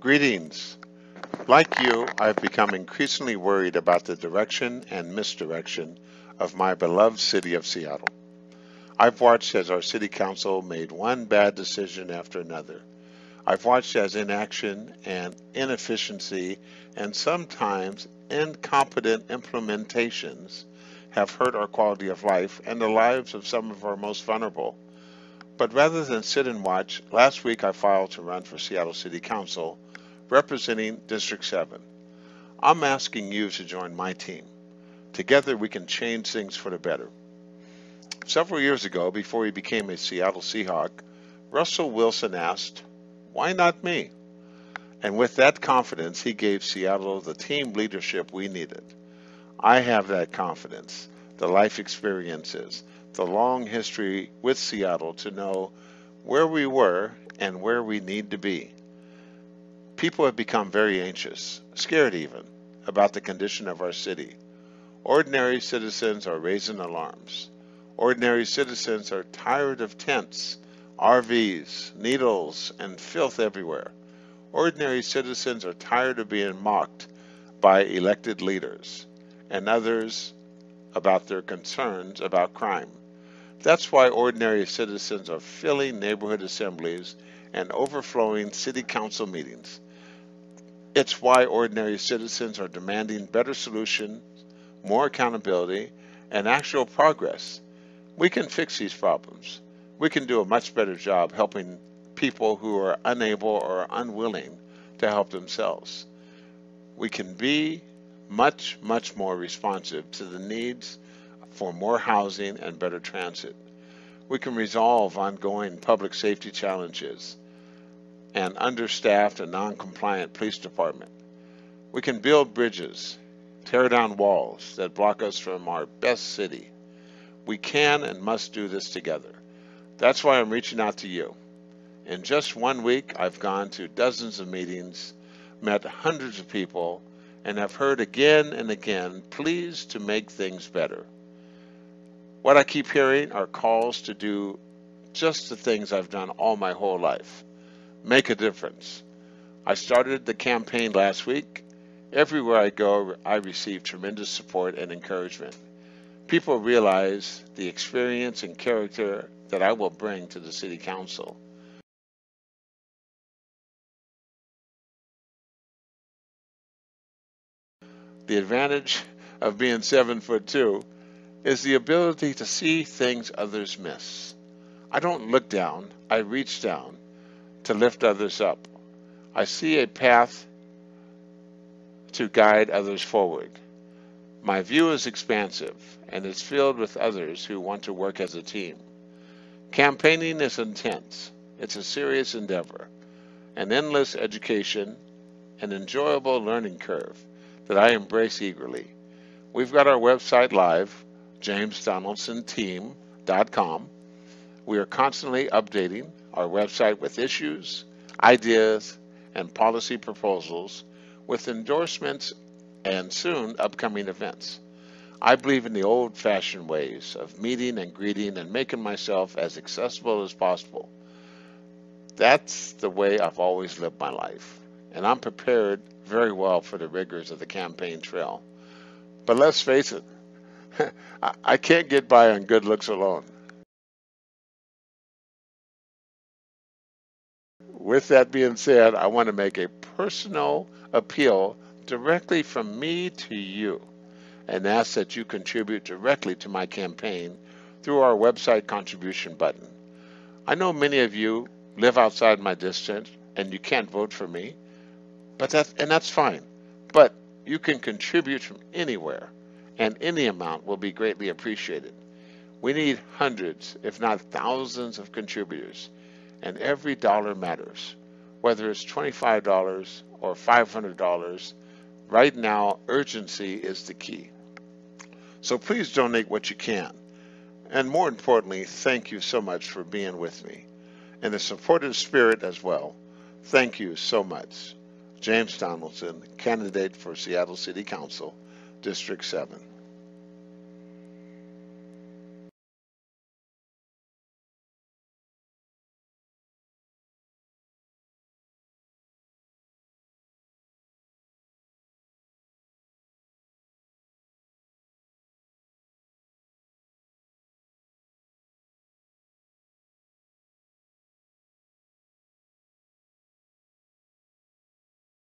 Greetings. Like you, I've become increasingly worried about the direction and misdirection of my beloved city of Seattle. I've watched as our city council made one bad decision after another. I've watched as inaction and inefficiency and sometimes incompetent implementations have hurt our quality of life and the lives of some of our most vulnerable. But rather than sit and watch, last week I filed to run for Seattle City Council representing District 7. I'm asking you to join my team. Together we can change things for the better. Several years ago, before he became a Seattle Seahawk, Russell Wilson asked, Why not me? And with that confidence, he gave Seattle the team leadership we needed. I have that confidence, the life experiences, the long history with Seattle to know where we were and where we need to be. People have become very anxious, scared even, about the condition of our city. Ordinary citizens are raising alarms. Ordinary citizens are tired of tents, RVs, needles, and filth everywhere. Ordinary citizens are tired of being mocked by elected leaders and others about their concerns about crime. That's why ordinary citizens are filling neighborhood assemblies and overflowing city council meetings. It's why ordinary citizens are demanding better solutions, more accountability, and actual progress. We can fix these problems. We can do a much better job helping people who are unable or unwilling to help themselves. We can be much, much more responsive to the needs for more housing and better transit. We can resolve ongoing public safety challenges and understaffed and non-compliant police department. We can build bridges, tear down walls that block us from our best city. We can and must do this together. That's why I'm reaching out to you. In just one week, I've gone to dozens of meetings, met hundreds of people, and have heard again and again pleas to make things better. What I keep hearing are calls to do just the things I've done all my whole life make a difference. I started the campaign last week. Everywhere I go, I receive tremendous support and encouragement. People realize the experience and character that I will bring to the City Council. The advantage of being seven foot two is the ability to see things others miss. I don't look down, I reach down to lift others up. I see a path to guide others forward. My view is expansive and is filled with others who want to work as a team. Campaigning is intense. It's a serious endeavor, an endless education, an enjoyable learning curve that I embrace eagerly. We've got our website live, jamesdonaldsonteam.com. We are constantly updating our website with issues, ideas, and policy proposals with endorsements and soon upcoming events. I believe in the old fashioned ways of meeting and greeting and making myself as accessible as possible. That's the way I've always lived my life, and I'm prepared very well for the rigors of the campaign trail. But let's face it, I can't get by on good looks alone. With that being said, I want to make a personal appeal directly from me to you and ask that you contribute directly to my campaign through our website contribution button. I know many of you live outside my district and you can't vote for me, but that and that's fine. But you can contribute from anywhere and any amount will be greatly appreciated. We need hundreds, if not thousands of contributors and every dollar matters. Whether it's $25 or $500, right now urgency is the key. So please donate what you can. And more importantly, thank you so much for being with me. In a supportive spirit as well, thank you so much. James Donaldson, candidate for Seattle City Council, District 7.